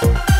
Bye.